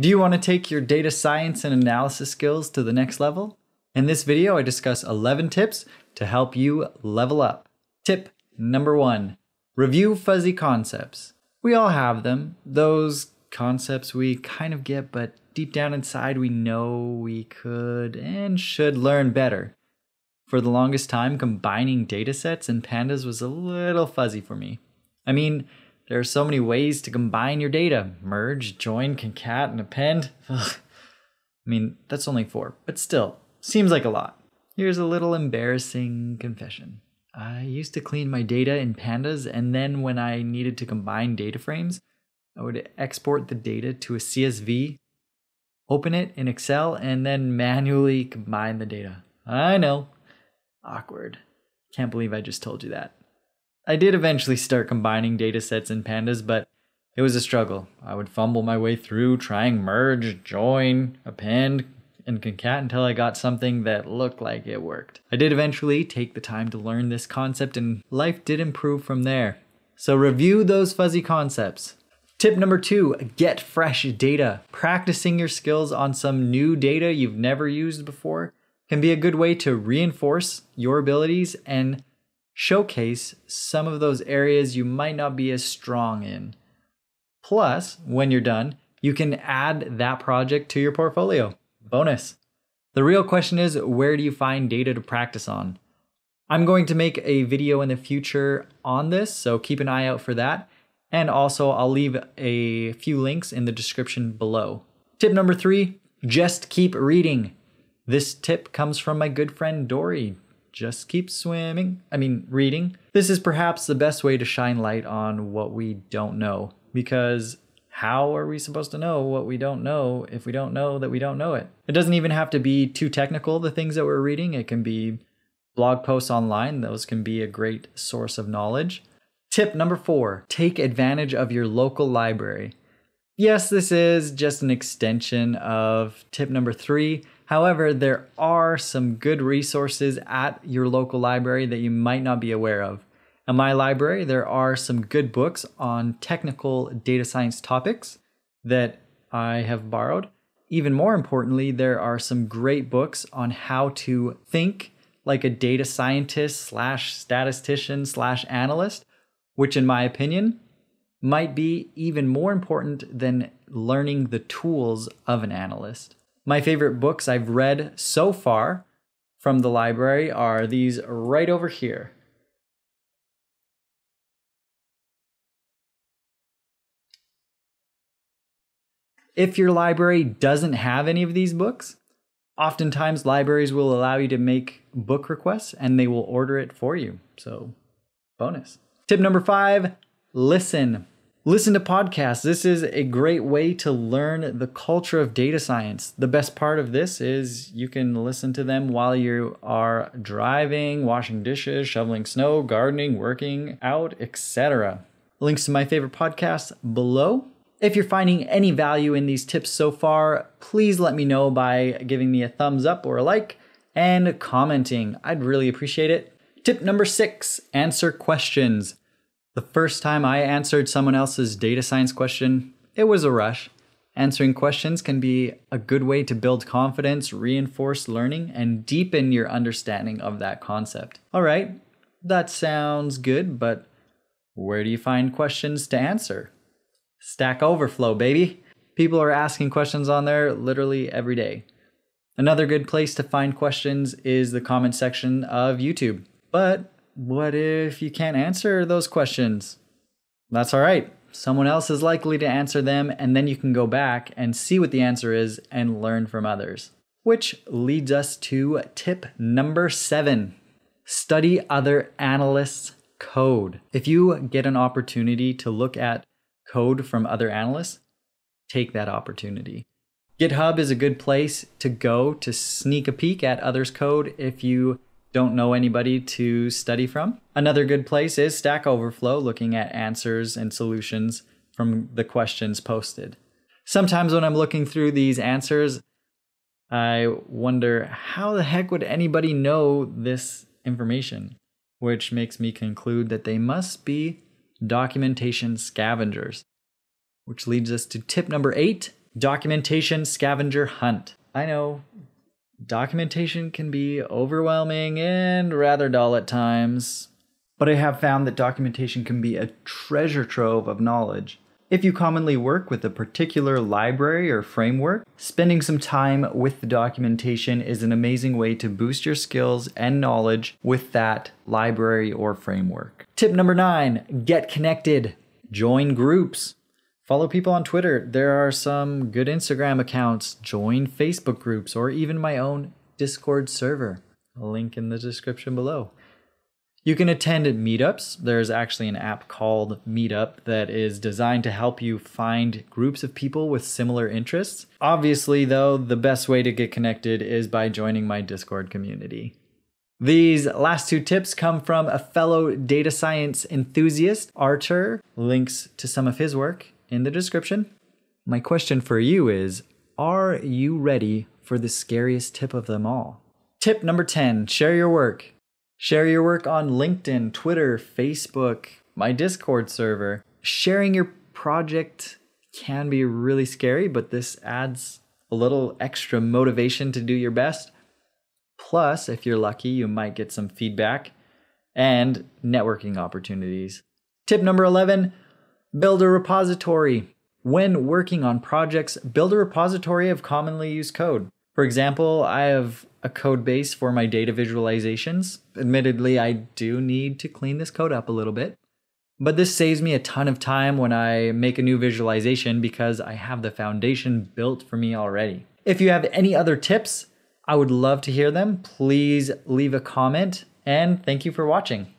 Do you want to take your data science and analysis skills to the next level? In this video, I discuss 11 tips to help you level up. Tip number one review fuzzy concepts. We all have them, those concepts we kind of get, but deep down inside we know we could and should learn better. For the longest time, combining datasets and pandas was a little fuzzy for me. I mean, there are so many ways to combine your data merge, join, concat, and append. Ugh. I mean, that's only four, but still, seems like a lot. Here's a little embarrassing confession. I used to clean my data in pandas, and then when I needed to combine data frames, I would export the data to a CSV, open it in Excel, and then manually combine the data. I know. Awkward. Can't believe I just told you that. I did eventually start combining datasets in pandas, but it was a struggle. I would fumble my way through trying merge, join, append, and concat until I got something that looked like it worked. I did eventually take the time to learn this concept, and life did improve from there. So review those fuzzy concepts. Tip number two get fresh data. Practicing your skills on some new data you've never used before can be a good way to reinforce your abilities and showcase some of those areas you might not be as strong in. Plus, when you're done, you can add that project to your portfolio. Bonus. The real question is where do you find data to practice on? I'm going to make a video in the future on this, so keep an eye out for that. And also, I'll leave a few links in the description below. Tip number three just keep reading. This tip comes from my good friend Dory just keep swimming. I mean, reading. This is perhaps the best way to shine light on what we don't know, because how are we supposed to know what we don't know if we don't know that we don't know it? It doesn't even have to be too technical, the things that we're reading. It can be blog posts online, those can be a great source of knowledge. Tip number four take advantage of your local library. Yes, this is just an extension of tip number three However, there are some good resources at your local library that you might not be aware of. At my library, there are some good books on technical data science topics that I have borrowed. Even more importantly, there are some great books on how to think like a data scientist slash statistician slash analyst, which, in my opinion, might be even more important than learning the tools of an analyst. My favorite books I've read so far from the library are these right over here. If your library doesn't have any of these books, oftentimes libraries will allow you to make book requests and they will order it for you. So, bonus. Tip number five listen. Listen to podcasts. This is a great way to learn the culture of data science. The best part of this is you can listen to them while you are driving, washing dishes, shoveling snow, gardening, working out, etc. Links to my favorite podcasts below. If you're finding any value in these tips so far, please let me know by giving me a thumbs up or a like and commenting. I'd really appreciate it. Tip number six answer questions. The first time I answered someone else's data science question, it was a rush. Answering questions can be a good way to build confidence, reinforce learning, and deepen your understanding of that concept. All right, that sounds good, but where do you find questions to answer? Stack Overflow, baby. People are asking questions on there literally every day. Another good place to find questions is the comment section of YouTube. But what if you can't answer those questions? That's all right. Someone else is likely to answer them, and then you can go back and see what the answer is and learn from others. Which leads us to tip number seven study other analysts' code. If you get an opportunity to look at code from other analysts, take that opportunity. GitHub is a good place to go to sneak a peek at others' code if you don't know anybody to study from. Another good place is Stack Overflow, looking at answers and solutions from the questions posted. Sometimes when I'm looking through these answers, I wonder how the heck would anybody know this information? Which makes me conclude that they must be documentation scavengers. Which leads us to tip number eight documentation scavenger hunt. I know documentation can be overwhelming and rather dull at times, but I have found that documentation can be a treasure trove of knowledge. If you commonly work with a particular library or framework, spending some time with the documentation is an amazing way to boost your skills and knowledge with that library or framework. Tip number nine get connected, join groups. Follow people on Twitter. There are some good Instagram accounts. Join Facebook groups or even my own Discord server. Link in the description below. You can attend meetups. There's actually an app called Meetup that is designed to help you find groups of people with similar interests. Obviously, though, the best way to get connected is by joining my Discord community. These last two tips come from a fellow data science enthusiast, Artur. Links to some of his work in the description. My question for you is Are you ready for the scariest tip of them all? Tip number 10 share your work. Share your work on LinkedIn, Twitter, Facebook, my Discord server. Sharing your project can be really scary, but this adds a little extra motivation to do your best. Plus, if you're lucky, you might get some feedback and networking opportunities. Tip number 11 build a repository. When working on projects, build a repository of commonly used code. For example, I have a code base for my data visualizations. Admittedly, I do need to clean this code up a little bit. But this saves me a ton of time when I make a new visualization because I have the foundation built for me already. If you have any other tips, I would love to hear them. Please leave a comment and thank you for watching.